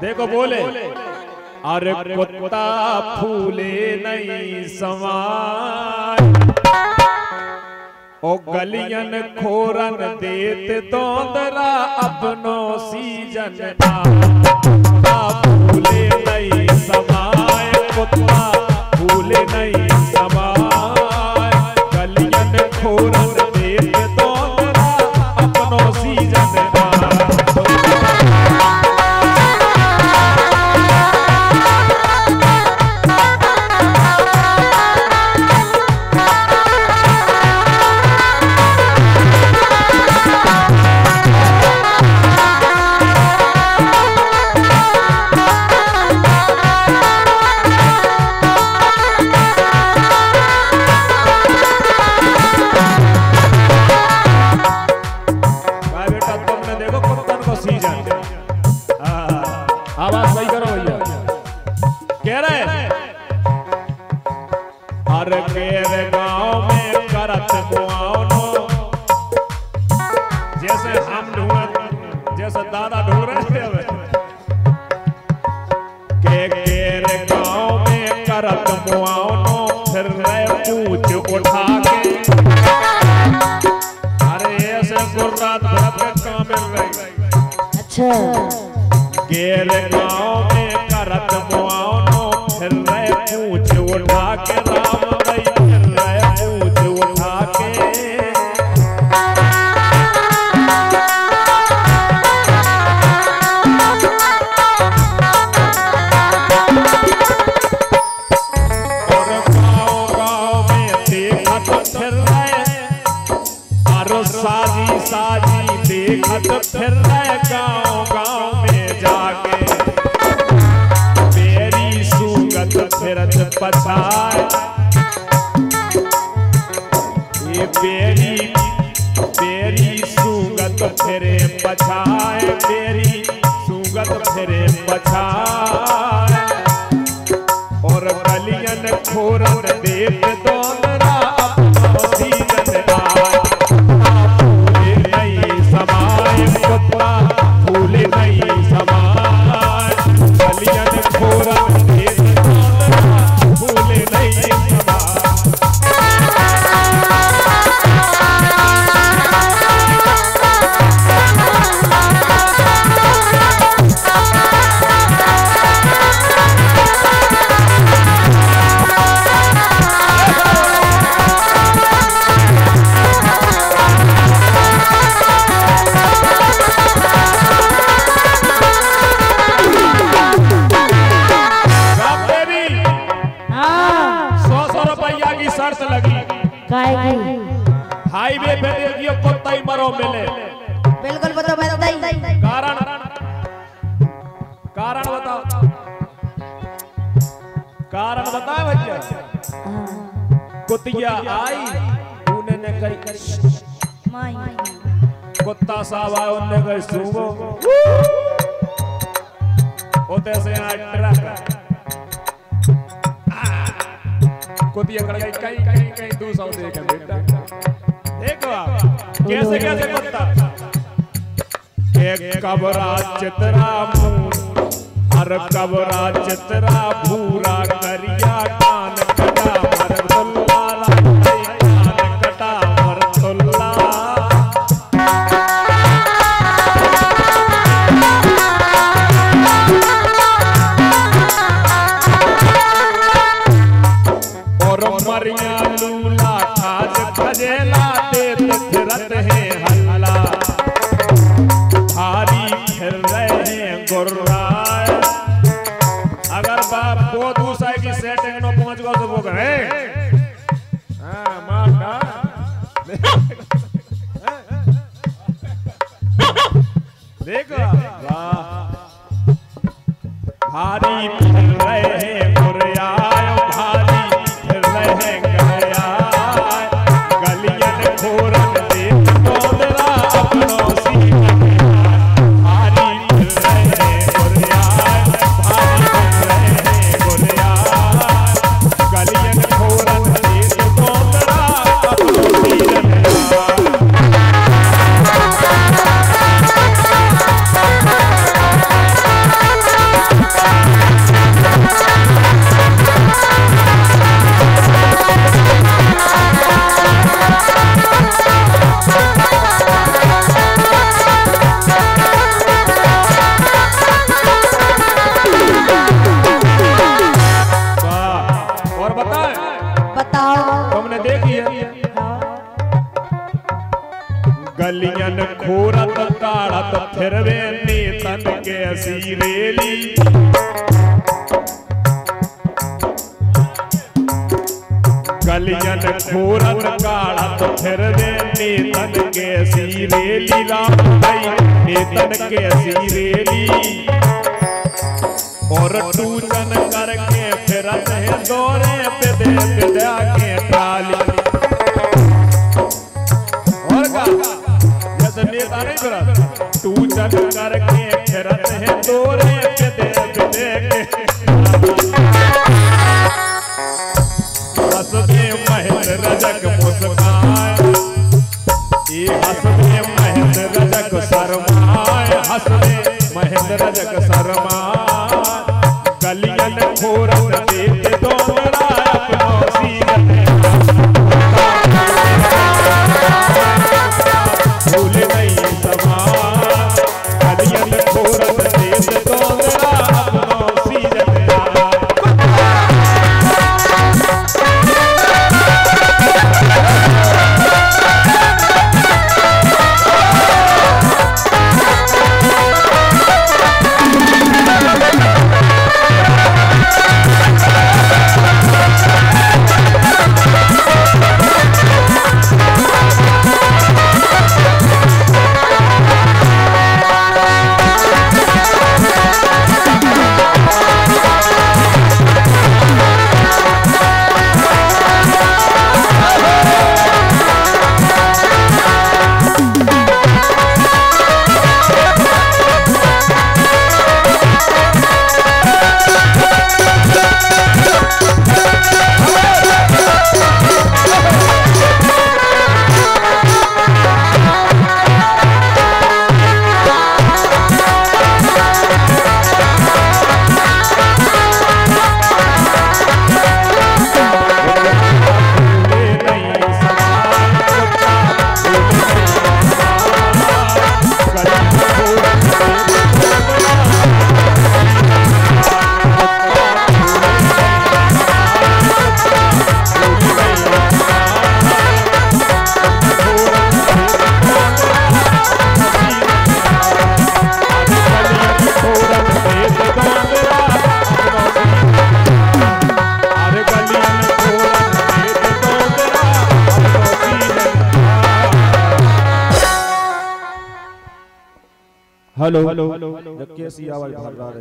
देखो बोले। अरे कुत्ता फूले नहीं समाय ओ गलियन खोरन देत तोंदरा अपनो सीज़न आ फूले नहीं समाय कुत्ता फूले नहीं समाय करो भैया। कह रहे हर केर गाँव में करत मुआवनो जैसे हम ढूंढ जैसे दादा ढूंढ रहे थे हमें के केर गाँव में करत मुआवनो फिर रहे पूछ उठा के। अरे ऐसे गुर्रात भरत के काम मिल रही अच्छा। गेर गाँव मुआवनो फिर रहे पूछ उठा के फिरत पसार। ये बेरी बेरी सुगत फिरे पछाए। बेरी सुगत फिरे पछाए। और कलियन खोरन देत शर्त लगी। काय की? हाईवे पे कुत्ता ही मरो मिले। बिल्कुल बताओ बताई कारण? कारण बताओ। कारण बताओ भैया। कुतिया आई उन्होंने कही माई। कुत्ता साहब आया उन्होंने कही सुबो। होते से यहाँ ट्रक कुतिया कर कहीं कहीं कहीं देख बेटा। देखो कैसे कैसे एक कबरा कबरा भूरा करिया खजेला देत फिरत है हल्ला। भारी फिर रहे हैं गुर्राए। अगर बाप को दूसरा की सेटिंग नो पहुँच गए तो वो कहे हाँ मार डाल फिरवे नीतन के सीरेली गलियन खोरन काढ़त फिरवे नीतन के सीरेली राम भाई नीतन के सीरेली और टूचन करके फिरत है दौरे पिदे पिदा के जैसे नेता तू चल करके फिरत है तोरे के देख के। हेलो। हेलो।